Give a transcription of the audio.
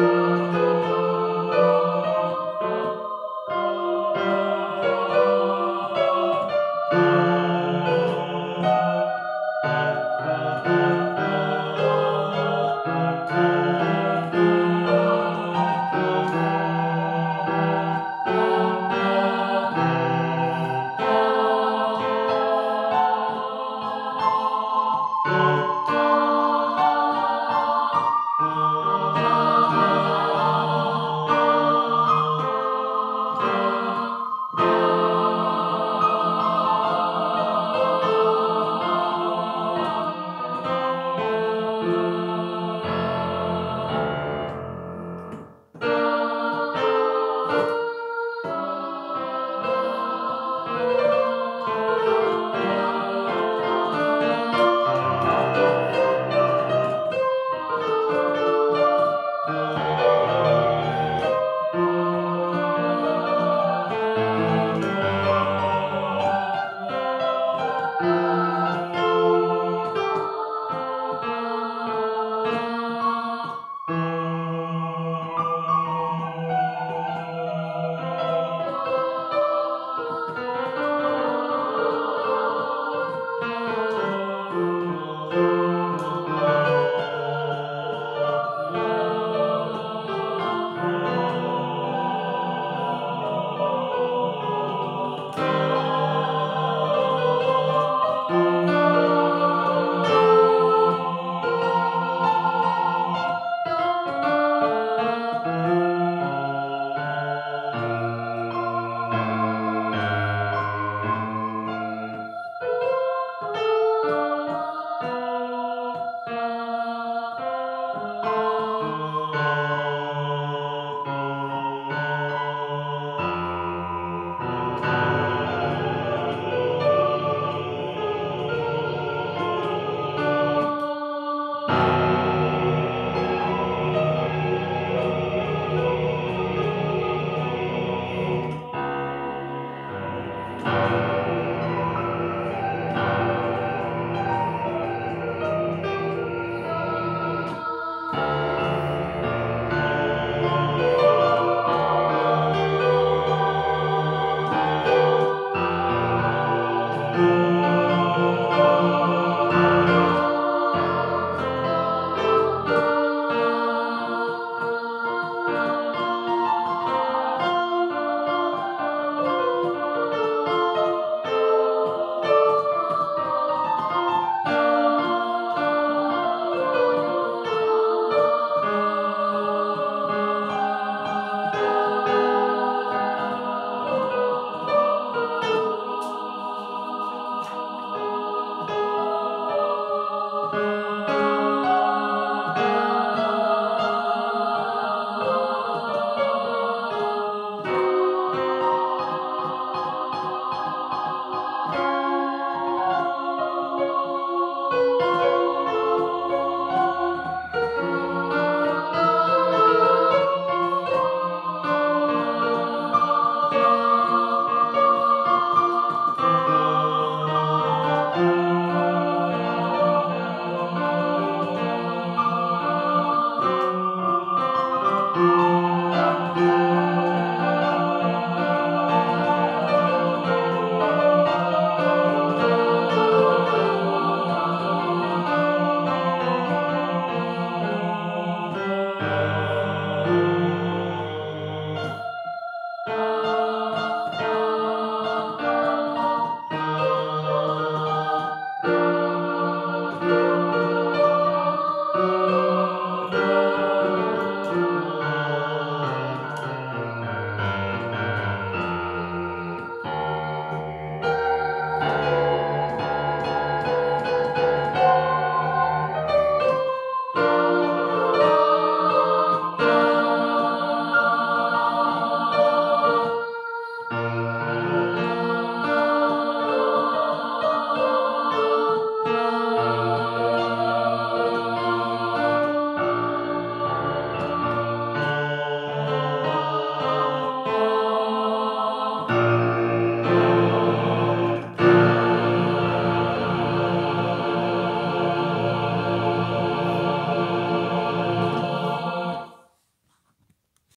Oh.